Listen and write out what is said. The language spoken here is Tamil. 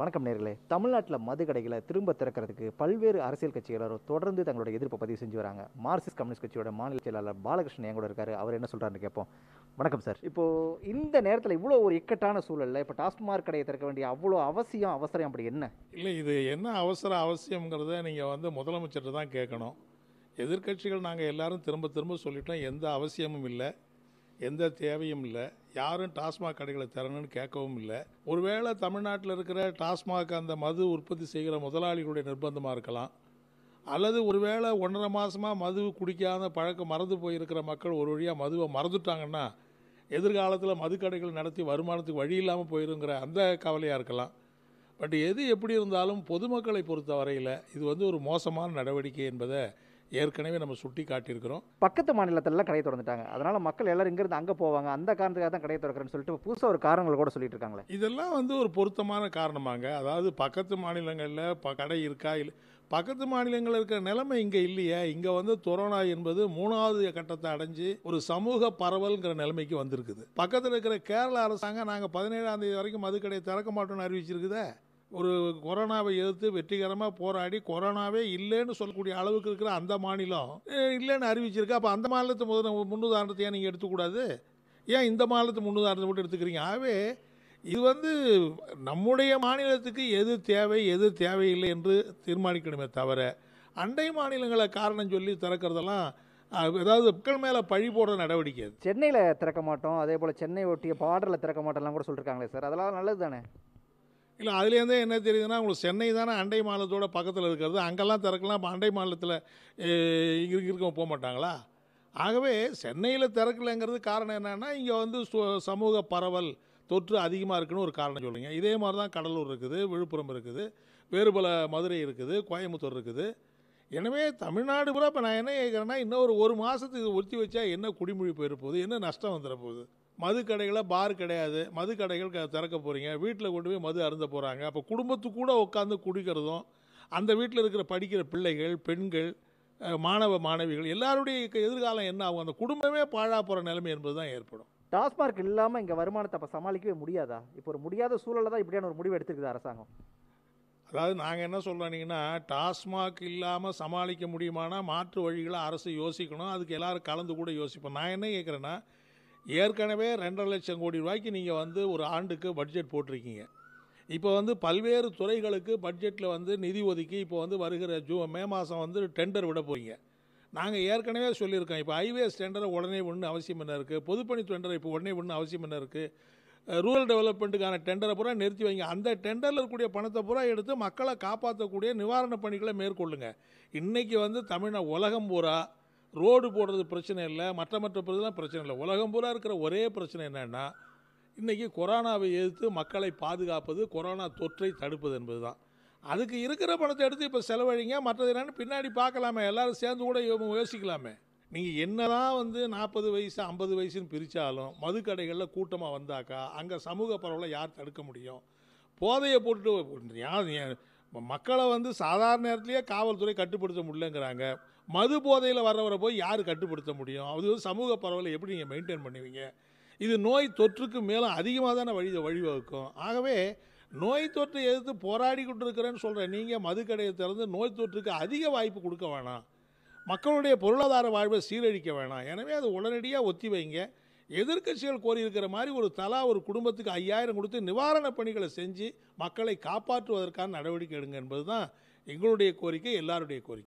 வணக்கம் நேர்களே. தமிழ்நாட்டில் மது கடைகளை திரும்ப திறக்கிறதுக்கு பல்வேறு அரசியல் கட்சிகளரும் தொடர்ந்து தங்களோட எதிர்ப்பை பதிவு செஞ்சு வராங்க. மார்க்சிஸ்ட் கம்யூனிஸ்ட் கட்சியோட மாநில செயலாளர் பாலகிருஷ்ணன் என் கூட இருக்காரு. அவர் என்ன சொல்றாருன்னு கேட்போம். வணக்கம் சார். இப்போ இந்த நேரத்தில் இவ்வளோ ஒரு இக்கட்டான சூழல்ல இப்போ டாஸ்மாக் கடையை திறக்க வேண்டிய அவ்வளோ அவசியம் அவசரம் அப்படி என்ன? இல்லை இது என்ன அவசர அவசியங்கிறத நீங்கள் வந்து முதலமைச்சர்கிட்ட தான் கேட்கணும். எதிர்க்கட்சிகள் நாங்கள் எல்லாரும் திரும்ப திரும்ப சொல்லிட்டோம். எந்த அவசியமும் இல்லை. எந்த தேவையும் இல்லை. யாரும் டாஸ்மாக் கடைகளை திறனுன்னு கேட்கவும் இல்லை. ஒருவேளை தமிழ்நாட்டில் இருக்கிற டாஸ்மாக் அந்த மது உற்பத்தி செய்கிற முதலாளிகளுடைய நிர்பந்தமாக இருக்கலாம். அல்லது ஒருவேளை ஒன்றரை மாதமாக மது குடிக்காத பழக்கம் மறந்து போயிருக்கிற மக்கள் ஒரு வழியாக மதுவை மறந்துட்டாங்கன்னா எதிர்காலத்தில் மதுக்கடைகள் நடத்தி வருமானத்துக்கு வழி இல்லாமல் போயிருங்கிற அந்த கவலையாக இருக்கலாம். பட் எது எப்படி இருந்தாலும் பொதுமக்களை பொறுத்த வரையில் இது வந்து ஒரு மோசமான நடவடிக்கை என்பதை ஏற்கனவே நம்ம சுட்டி காட்டியிருக்கிறோம். பக்கத்து மாநிலத்திலலாம் கடையை திறந்துட்டாங்க. அதனால மக்கள் எல்லாரும் இங்கிருந்து அங்கே போவாங்க. அந்த காரணத்துக்காக தான் கடையை திறக்கிறேன்னு சொல்லிட்டு புதுசாக ஒரு காரணங்கள் கூட சொல்லிட்டு இருக்காங்களே இதெல்லாம் வந்து ஒரு பொருத்தமான காரணமாங்க. அதாவது பக்கத்து மாநிலங்களில் ப கடை இருக்கா இல்லை பக்கத்து மாநிலங்களில் இருக்கிற நிலைமை இங்கே இல்லையே. இங்கே வந்து கொரோனா என்பது மூணாவது கட்டத்தை அடைஞ்சு ஒரு சமூக பரவல்ங்கிற நிலைமைக்கு வந்திருக்குது. பக்கத்தில் இருக்கிற கேரள அரசாங்கம் நாங்கள் பதினேழாம் தேதி வரைக்கும் மதுக்கடையை திறக்க மாட்டோம்னு அறிவிச்சிருக்குதே. ஒரு கொரோனாவை எதிர்த்து வெற்றிகரமாக போராடி கொரோனாவே இல்லைன்னு சொல்லக்கூடிய அளவுக்கு இருக்கிற அந்த மாநிலம் இல்லைன்னு அறிவிச்சிருக்கு. அப்போ அந்த மாநிலத்து முதல் முன்னுதாரணத்தை ஏன் நீங்கள் எடுத்துக்கூடாது. ஏன் இந்த மாநிலத்து முன்னுதாரணத்தை மட்டும் எடுத்துக்கிறீங்க? ஆகவே இது வந்து நம்முடைய மாநிலத்துக்கு எது தேவை எது தேவையில்லை என்று தீர்மானிக்கணுமே தவிர அண்டை மாநிலங்களை காரணம் சொல்லி திறக்கிறதெல்லாம் ஏதாவது மக்கள் மேலே பழி போடுற நடவடிக்கை சென்னையில் திறக்க மாட்டோம். அதே போல் சென்னை ஒட்டிய பார்டரில் திறக்க மாட்டோம்லாம் கூட சொல்லியிருக்காங்களே சார். அதெல்லாம் நல்லது தானே இல்லை அதுலேருந்தே என்ன தெரியுதுன்னா உங்களுக்கு சென்னை தானே அண்டை மாநிலத்தோட பக்கத்தில் இருக்கிறது. அங்கெல்லாம் திறக்கலாம் இப்போ அண்டை மாநிலத்தில் இங்கே இருக்க போக மாட்டாங்களா? ஆகவே சென்னையில் திறக்கலைங்கிறது காரணம் என்னென்னா இங்கே வந்து சு- சமூக பரவல் தொற்று அதிகமாக இருக்குன்னு ஒரு காரணம் சொல்லுங்க. இதே மாதிரி தான் கடலூர் இருக்குது விழுப்புரம் இருக்குது வேறு பல மதுரை இருக்குது கோயம்புத்தூர் இருக்குது. எனவே தமிழ்நாடு கூட இப்போ நான் என்ன கேட்குறேன்னா இன்னும் ஒரு ஒரு மாதத்துக்கு ஒத்தி வச்சா என்ன குடிமொழி போயிட போகுது என்ன நஷ்டம் வந்துட போகுது மது கடைகளை பார் கிடையாது. மது கடைகள் திறக்க போகிறீங்க வீட்டில் கொண்டு போய் மது அருந்த போகிறாங்க அப்போ குடும்பத்து கூட உட்காந்து குடிக்கிறதும் அந்த வீட்டில் இருக்கிற படிக்கிற பிள்ளைகள் பெண்கள் மாணவ மாணவிகள் எல்லாருடைய எதிர்காலம் என்ன ஆகும்? அந்த குடும்பமே பாழா போகிற நிலைமை என்பது தான் ஏற்படும். டாஸ்மார்க் இல்லாமல் இங்கே வருமானத்தை அப்போ சமாளிக்கவே முடியாதா? இப்போ ஒரு முடியாத சூழலில் தான் இப்படியான ஒரு முடிவு எடுத்திருக்குது அரசாங்கம். அதாவது நாங்கள் என்ன சொல்கிறோன்னீங்கன்னா டாஸ்மாக் இல்லாமல் சமாளிக்க முடியுமானா மாற்று வழிகளை அரசு யோசிக்கணும். அதுக்கு எல்லாரும் கலந்து கூட யோசிப்போம். நான் என்ன கேட்குறேன்னா ஏற்கனவே ரெண்டரை லட்சம் கோடி ரூபாய்க்கு நீங்கள் வந்து ஒரு ஆண்டுக்கு பட்ஜெட் போட்டிருக்கீங்க. இப்போ வந்து பல்வேறு துறைகளுக்கு பட்ஜெட்டில் வந்து நிதி ஒதுக்கி இப்போ வந்து வருகிற ஜூ மே மாதம் வந்து டெண்டர் விட போகிறீங்க நாங்கள் ஏற்கனவே சொல்லியிருக்கோம். இப்போ ஹைவேஸ் டெண்டரை உடனே ஒன்று அவசியம் என்ன இருக்குது பொதுப்பணி டெண்டரை இப்போ உடனே ஒன்று அவசியம் என்ன இருக்குது ரூரல் டெவலப்மெண்ட்டுக்கான டெண்டரை பூரா நிறுத்தி வைங்க. அந்த டெண்டரில் இருக்கக்கூடிய பணத்தை பூரா எடுத்து மக்களை காப்பாற்றக்கூடிய நிவாரணப் பணிகளை மேற்கொள்ளுங்க. இன்றைக்கி வந்து தமிழ்நா உலகம் பூரா ரோடு போடுறது பிரச்சனை இல்லை மற்ற மற்ற பிரச்சனை பிரச்சனை இல்லை. உலகம் பூரா இருக்கிற ஒரே பிரச்சனை என்னென்னா இன்றைக்கி கொரோனாவை எதிர்த்து மக்களை பாதுகாப்பது கொரோனா தொற்றை தடுப்பது என்பது தான் அதுக்கு இருக்கிற பணத்தை எடுத்து இப்போ செலவழிங்க மற்றது என்னென்னு பின்னாடி பார்க்கலாமே எல்லாரும் சேர்ந்து கூட யோசிக்கலாமே. நீங்கள் என்னதான் வந்து நாற்பது வயசு ஐம்பது வயசுன்னு பிரித்தாலும் மதுக்கடைகளில் கூட்டமாக வந்தாக்கா அங்கே சமூக பரவலை யார் தடுக்க முடியும்? போதையை போட்டுட்டு யார் மக்களை வந்து சாதாரண நேரத்திலேயே காவல்துறை கட்டுப்படுத்த முடியலங்கிறாங்க. மது போதையில் வர்றவரை போய் யார் கட்டுப்படுத்த முடியும்? அது வந்து சமூக பரவலை எப்படி நீங்கள் மெயின்டைன் பண்ணுவீங்க? இது நோய் தொற்றுக்கு மேலும் அதிகமாக தானே வழி வழிவகுக்கும். ஆகவே நோய் தொற்றை எதிர்த்து போராடி கொண்டிருக்கிறேன்னு சொல்கிறேன் நீங்கள் மதுக்கடையை திறந்து நோய் தொற்றுக்கு அதிக வாய்ப்பு கொடுக்க வேணாம். மக்களுடைய பொருளாதார வாழ்வை சீரழிக்க வேணாம். எனவே அது உடனடியாக ஒத்தி வைங்க எதிர்க்கட்சிகள் கோரியிருக்கிற மாதிரி ஒரு தலா ஒரு குடும்பத்துக்கு ஐயாயிரம் கொடுத்து நிவாரணப் பணிகளை செஞ்சு மக்களை காப்பாற்றுவதற்கான நடவடிக்கை எடுங்க என்பது தான் எங்களுடைய கோரிக்கை எல்லாருடைய கோரிக்கை.